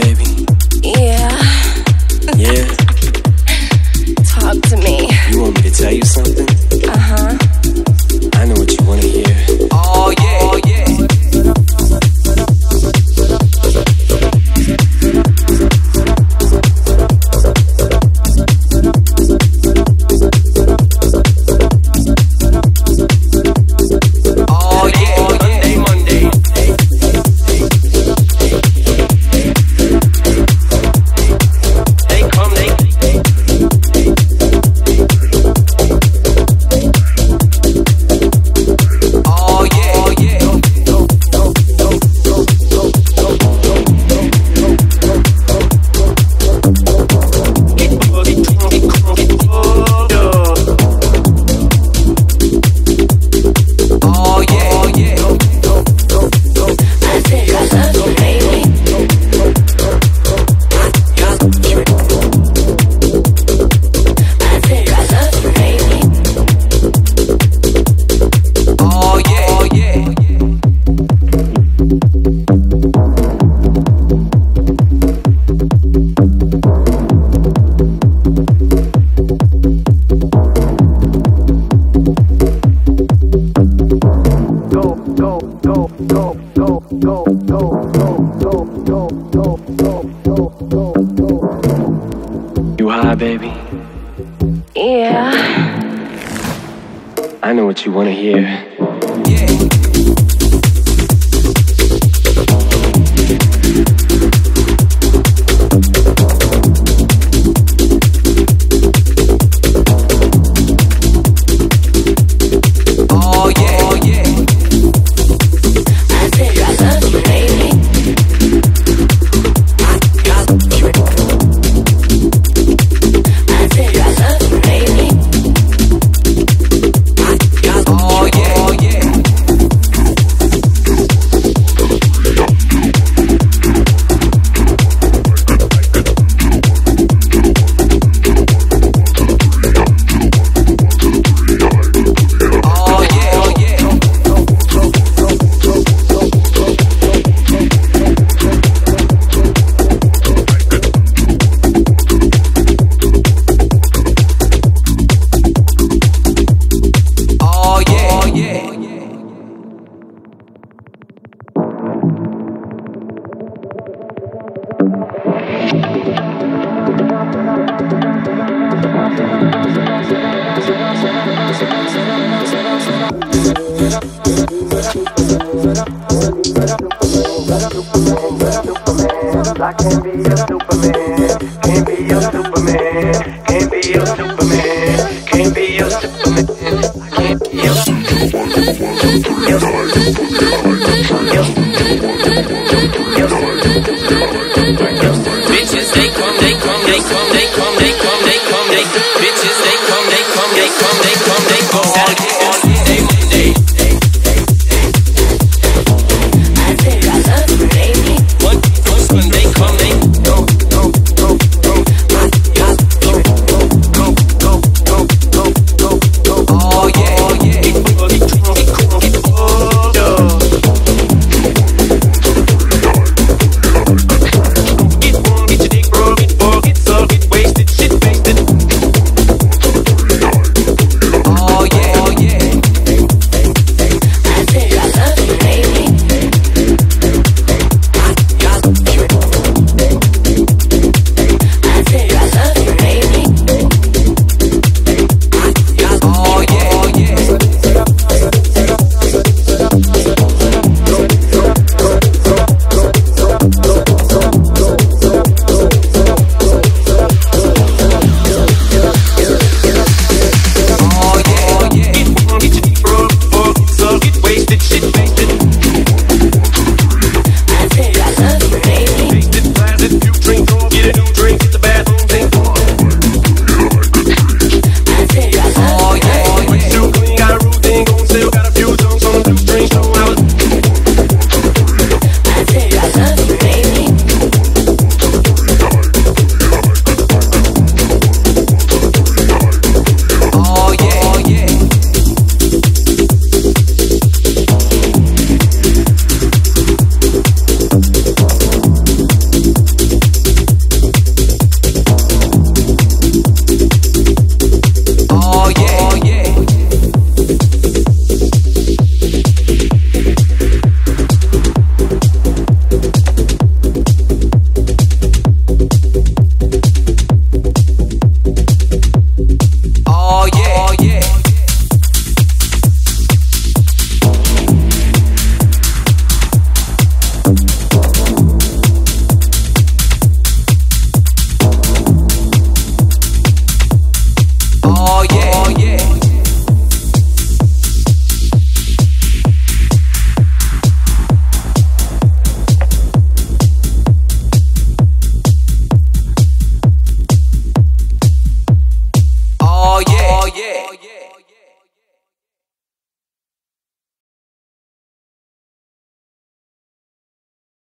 baby. You high, baby? Yeah. I know what you want to hear. Can't be a Superman.